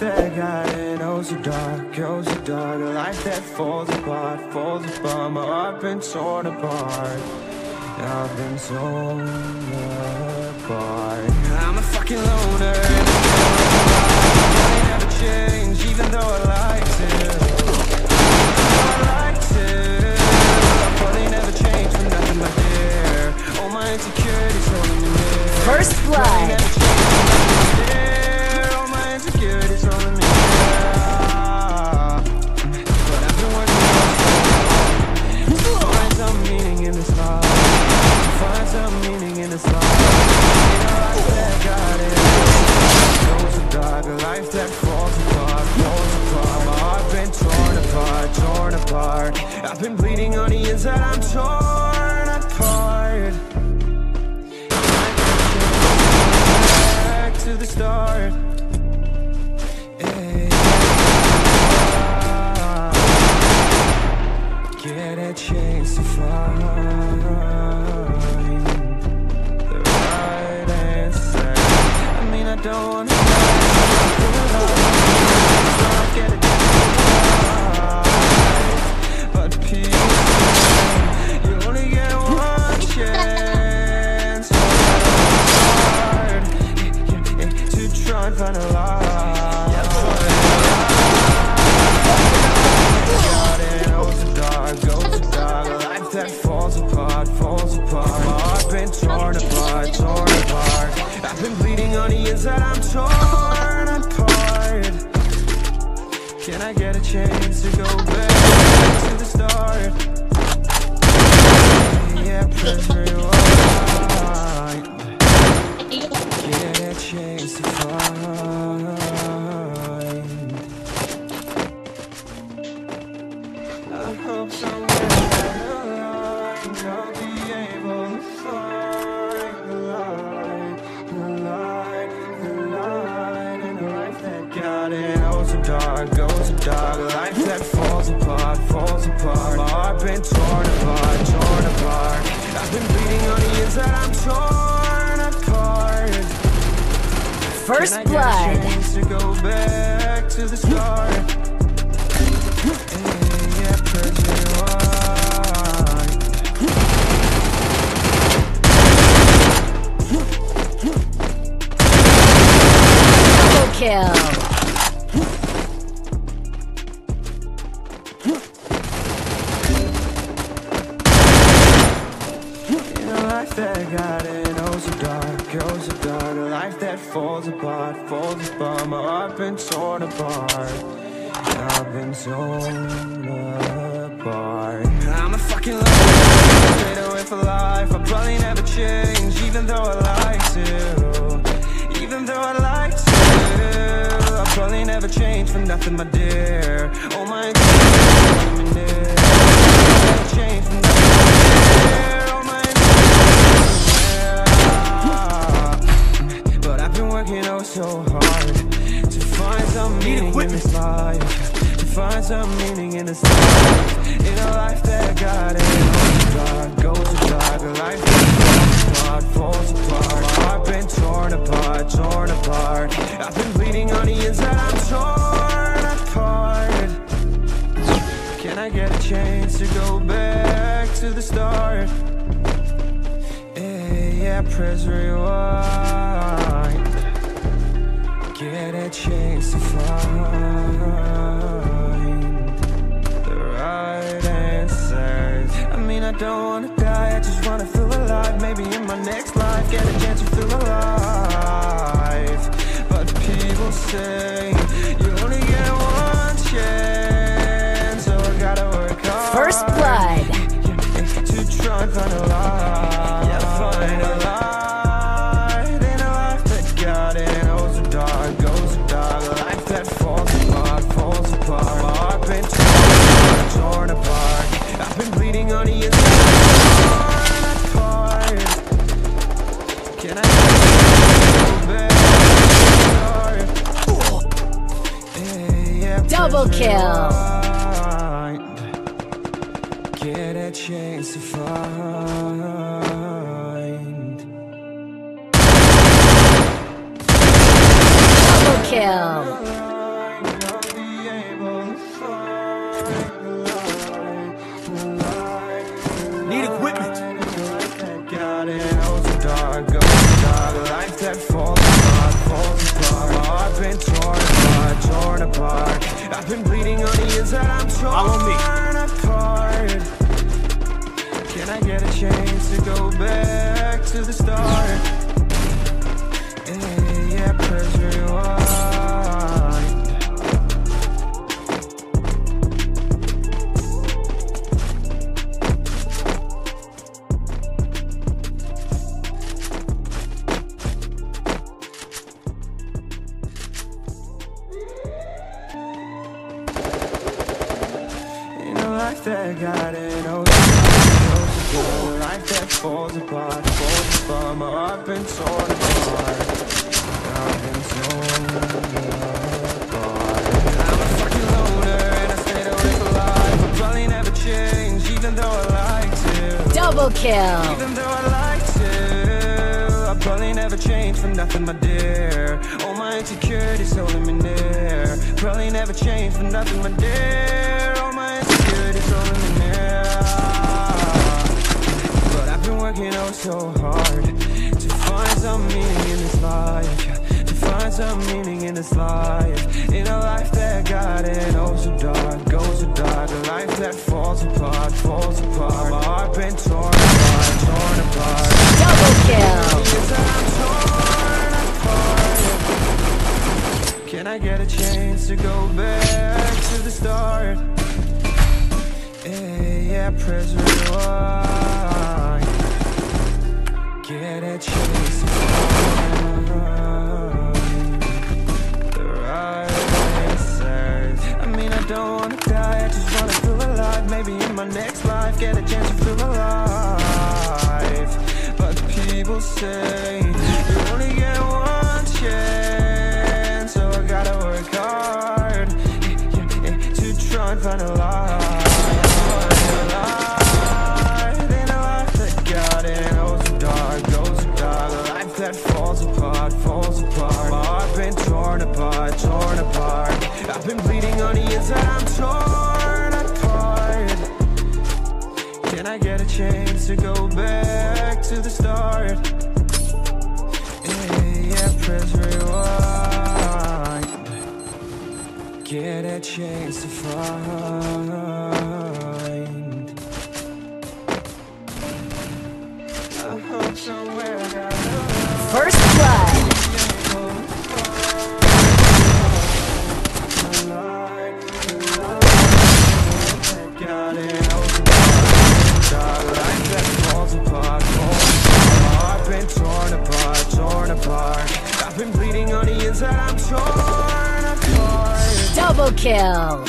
that got it oh so dark, oh so dark. A life that falls apart, falls apart. My heart been torn apart. I've been torn apart. I'm a fucking loner chance to go back to the start? Yeah, press rewind Get a chance to find I hope somewhere down the line I'll be able to find the light, the light, the light in a life that got it. Oh, so dark, oh, life that falls apart, falls apart. My heart been torn apart, torn apart. I've been bleeding on the inside, I'm torn apart. First Can I get blood. to go back to the start? Yeah, press rewind. Double kill. Been torn apart. I've been torn apart. I'm a fucking loner, straight away for life. I probably never change, even though I like to. Even though I like to. I probably never change for nothing, my dear. Oh my God, find some meaning in this life. In a life that got it dark, goes dark. A life that falls apart, falls apart. Heart been torn apart, torn apart. I've been bleeding on the inside, I'm torn apart. Can I get a chance to go back to the start? Yeah, yeah, press rewind. Get a chance to find don't wanna die, I just wanna feel alive. Maybe in my next life, get a chance to feel alive. But people say you only get one chance, so I gotta work hard. First blood. To try and find a light. Kill. Get a chance to find been bleeding on the inside. I'm torn apart. Can I get a chance to go back? That got it all falls apart, falls heart been torn apart I've been torn I I Double kill. even though I like to, I'll probably never change for nothing, my dear. All my insecurities holding me near. Probably never change for nothing, my dear. Working oh so hard to find some meaning in this life. To find some meaning in this life. In a life that got it oh so dark, goes so dark. A life that falls apart, falls apart. My heart been torn apart, torn apart. Double kill. Yes, I'm torn apart. Can I get a chance to go back to the start? Yeah, yeah, press rewind. Get a chance to find the right answers. I mean, I don't wanna die, I just wanna feel alive. Maybe in my next life, get a chance to feel alive. But people say you only get one chance, so I gotta work hard to try and find a life. Inside, I'm torn apart. Can I get a chance to go back to the start? Yeah, press rewind. Get a chance to find. Kill.